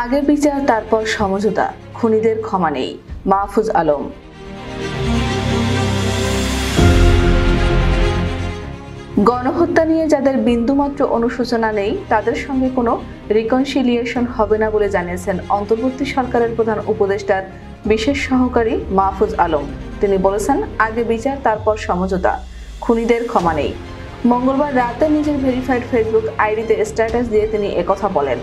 আগে বিচার, তারপর সমঝোতা। খুনিদের ক্ষমা নেই। মাহফুজ আলম। গণহত্যা নিয়ে যাদের বিন্দুমাত্র অনুশোচনা নেই, তাদের সঙ্গে কোনো রিকনসিলিয়েশন হবে না বলে জানিয়েছেন অন্তর্বর্তী সরকারের প্রধান উপদেষ্টার বিশেষ সহকারী মাহফুজ আলম। তিনি বলেছেন, আগে বিচার, তারপর সমঝোতা। খুনিদের ক্ষমা নেই। মঙ্গলবার রাতে নিজের ভেরিফাইড ফেসবুক আইডিতে স্ট্যাটাস দিয়ে তিনি একথা বলেন।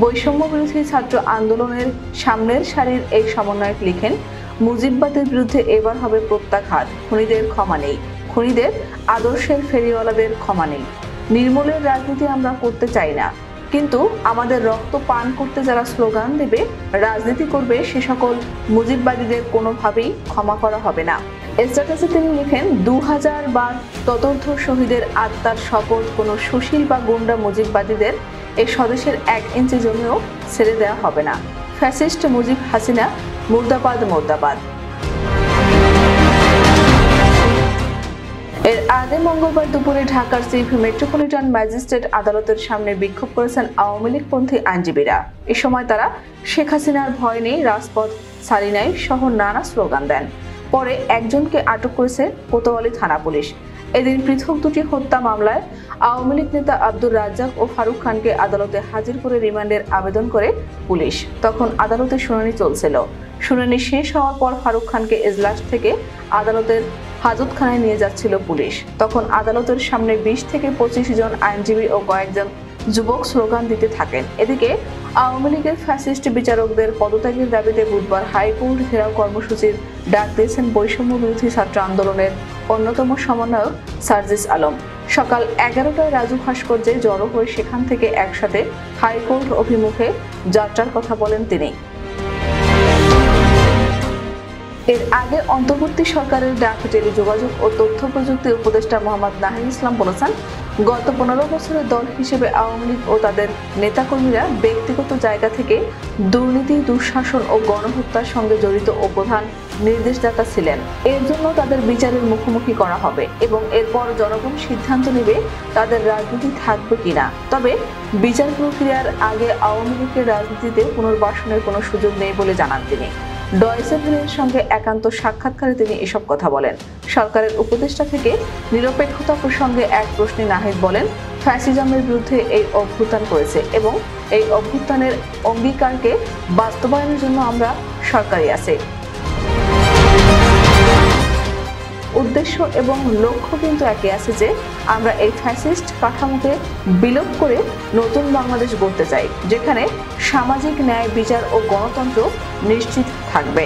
বৈষম্য বিরোধী ছাত্র আন্দোলনের সামনের সারির এই সমন্বয়ক লিখেন, মুজিববাদের বিরুদ্ধে এবার হবে প্রত্যাঘাত, খুনিদের ক্ষমা নেই। খুনিদের আদর্শের ফেরিওয়ালাদের ক্ষমা নেই। নির্মূলের রাজনীতি আমরা করতে চাই না। কিন্তু আমাদের রক্ত পান করতে যারা স্লোগান দেবে, রাজনীতি করবে সে সকল মুজিববাদীদের কোনোভাবেই ক্ষমা করা হবে না। স্ট্যাটাসে তিনি লিখেন, দু হাজার বার তদর্থ শহীদের আত্মার শপথ কোনো সুশীল বা গুন্ডা মুজিববাদীদের এই স্বদেশের এক ইঞ্চি জমিও ছেড়ে দেওয়া হবে না। ফ্যাসিস্ট মুজিব হাসিনা, মুর্দাবাদ মুর্দাবাদ। এর আগে মঙ্গলবার দুপুরে ঢাকার চিফ মেট্রোপলিটন ম্যাজিস্ট্রেট আদালতের সামনে বিক্ষোভ করেছেন আওয়ামী লীগপন্থী আইনজীবীরা। এ সময় তারা শেখ হাসিনার ভয় নেই রাজপথ সারিনাই সহ নানা স্লোগান দেন। পরে একজনকে আটক করেছে কোতোয়ালি থানা পুলিশ। এদিন পৃথক দুটি হত্যা মামলায় আওয়ামী লীগ নেতা আব্দুর রাজ্জাক ও ফারুক খানকে আদালতে হাজির করে রিমান্ডের আবেদন করে পুলিশ। তখন আদালতে শুনানি চলছিল। শুনানি শেষ হওয়ার পর ফারুক খানকে এজলাস থেকে আদালতের হাজতখানায় নিয়ে যাচ্ছিল পুলিশ। তখন আদালতের সামনে বিশ থেকে পঁচিশ জন আইনজীবী ও কয়েকজন যুবক স্লোগান দিতে থাকেন। এদিকে আওয়ামী লীগের ফ্যাসিস্ট বিচারকদের পদত্যাগের দাবিতে বুধবার হাইকোর্ট ঘেরাও কর্মসূচির ডাক দিয়েছেন বৈষম্য বিরোধী ছাত্র আন্দোলনের অন্যতম সমন্বয়ক সার্জিস আলম। সকাল এগারোটায় রাজু ভাস্কর্যে জড়ো হয়ে সেখান থেকে একসাথে হাইকোর্ট অভিমুখে যাত্রার কথা বলেন তিনি। এর আগে অন্তর্বর্তী সরকারের ডাক, টেলিযোগাযোগ ও তথ্য প্রযুক্তি উপদেষ্টা মোহাম্মদ নাহিদ ইসলাম বলেছেন গত পনেরো বছরের দল হিসেবে আওয়ামী লীগ ও তাদের নেতাকর্মীরা ব্যক্তিগত জায়গা থেকে দুর্নীতি, দুঃশাসন ও গণহত্যার সঙ্গে জড়িত ও প্রধান নির্দেশদাতা ছিলেন। এর জন্য তাদের বিচারের মুখোমুখি করা হবে এবং এরপর জনগণ সিদ্ধান্ত নেবে তাদের রাজনীতি থাকবে কিনা। তবে বিচার প্রক্রিয়ার আগে আওয়ামী লীগের রাজনীতিতে পুনর্বাসনের কোনো সুযোগ নেই বলে জানান তিনি। ডয়সেভেলের সঙ্গে একান্ত সাক্ষাৎকারে তিনি এসব কথা বলেন। সরকারের উপদেষ্টা থেকে নিরপেক্ষতা প্রসঙ্গে এক প্রশ্নে নাহিদ বলেন, ফ্যাসিজমের বিরুদ্ধে এই অভ্যুত্থান করেছে এবং এই অভ্যুত্থানের অঙ্গীকারকে বাস্তবায়নের জন্য আমরা সরকারি আছে। উদ্দেশ্য এবং লক্ষ্য কিন্তু একই আছে যে আমরা এই ফ্যাসিস্ট কাঠামোকে বিলোপ করে নতুন বাংলাদেশ গড়তে চাই, যেখানে সামাজিক ন্যায়, বিচার ও গণতন্ত্র নিশ্চিত থাকবে।